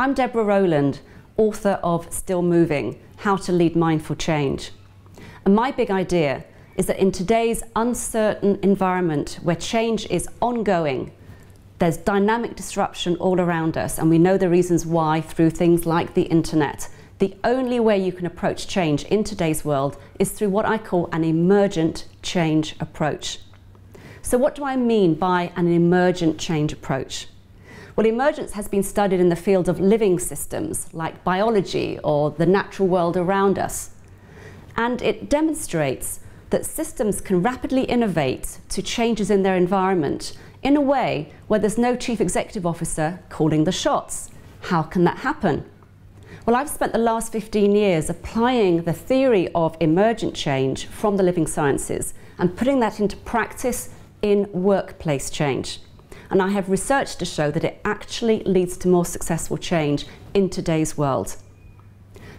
I'm Deborah Rowland, author of Still Moving How to Lead Mindful Change. And my big idea is that in today's uncertain environment where change is ongoing, there's dynamic disruption all around us, and we know the reasons why through things like the internet. The only way you can approach change in today's world is through what I call an emergent change approach. So, what do I mean by an emergent change approach? Well, emergence has been studied in the field of living systems like biology or the natural world around us. And it demonstrates that systems can rapidly innovate to changes in their environment in a way where there's no chief executive officer calling the shots. How can that happen? Well, I've spent the last 15 years applying the theory of emergent change from the living sciences and putting that into practice in workplace change. And I have research to show that it actually leads to more successful change in today's world.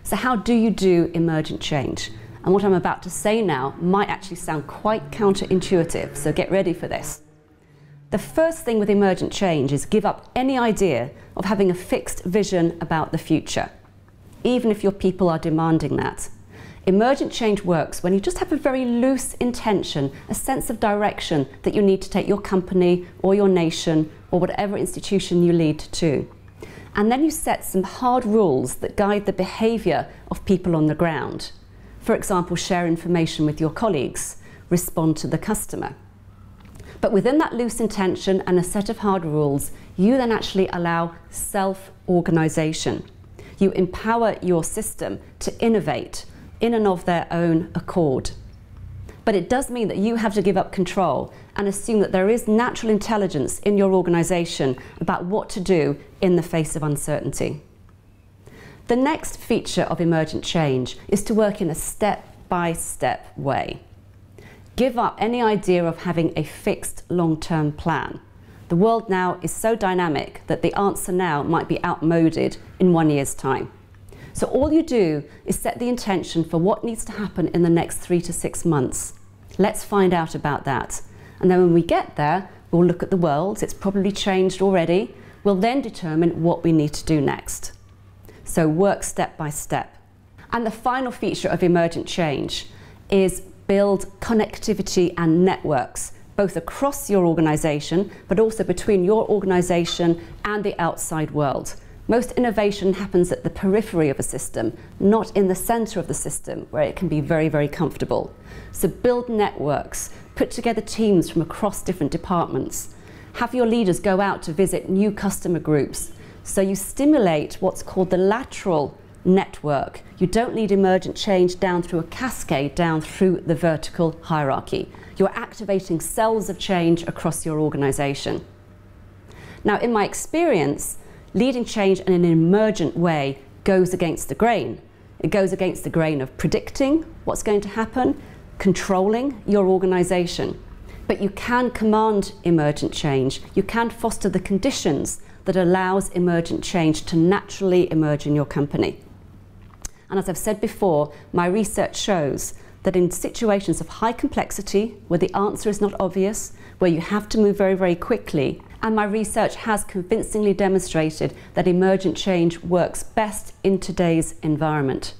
So, how do you do emergent change? And what I'm about to say now might actually sound quite counterintuitive, so get ready for this. The first thing with emergent change is give up any idea of having a fixed vision about the future, even if your people are demanding that. Emergent change works when you just have a very loose intention, a sense of direction that you need to take your company or your nation or whatever institution you lead to. And then you set some hard rules that guide the behaviour of people on the ground. For example, share information with your colleagues, respond to the customer. But within that loose intention and a set of hard rules, you then actually allow self organisation. You empower your system to innovate in and of their own accord. But it does mean that you have to give up control and assume that there is natural intelligence in your organisation about what to do in the face of uncertainty. The next feature of emergent change is to work in a step by step way. Give up any idea of having a fixed long term plan. The world now is so dynamic that the answer now might be outmoded in one year's time. So all you do is set the intention for what needs to happen in the next three to six months. Let's find out about that. And then when we get there, we'll look at the world. It's probably changed already. We'll then determine what we need to do next. So work step by step. And the final feature of emergent change is build connectivity and networks, both across your organization, but also between your organization and the outside world. Most innovation happens at the periphery of a system, not in the center of the system, where it can be very, very comfortable. So build networks, put together teams from across different departments. Have your leaders go out to visit new customer groups. So you stimulate what's called the lateral network. You don't need emergent change down through a cascade, down through the vertical hierarchy. You're activating cells of change across your organization. Now, in my experience, leading change in an emergent way goes against the grain. It goes against the grain of predicting what's going to happen, controlling your organization. But you can command emergent change. You can foster the conditions that allows emergent change to naturally emerge in your company. And as I've said before, my research shows that in situations of high complexity, where the answer is not obvious, where you have to move very, very quickly, and my research has convincingly demonstrated that emergent change works best in today's environment.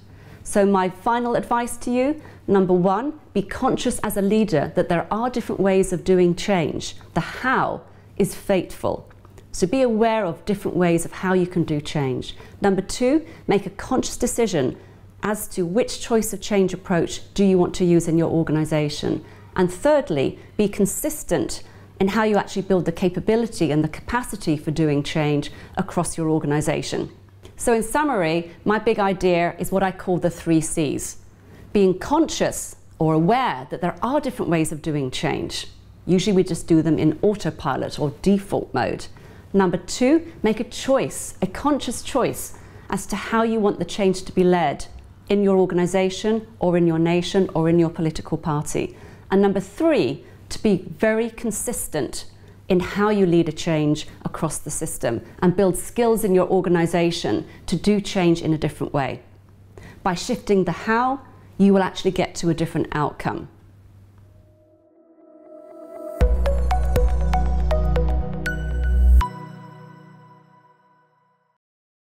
So, my final advice to you number one, be conscious as a leader that there are different ways of doing change. The how is fateful. So, be aware of different ways of how you can do change. Number two, make a conscious decision as to which choice of change approach do you want to use in your organization. And thirdly, be consistent in how you actually build the capability and the capacity for doing change across your organization. So, in summary, my big idea is what I call the three C's being conscious or aware that there are different ways of doing change. Usually, we just do them in autopilot or default mode. Number two, make a choice, a conscious choice as to how you want the change to be led in your organization or in your nation or in your political party. And number three, to be very consistent in how you lead a change across the system and build skills in your organization to do change in a different way. By shifting the how, you will actually get to a different outcome.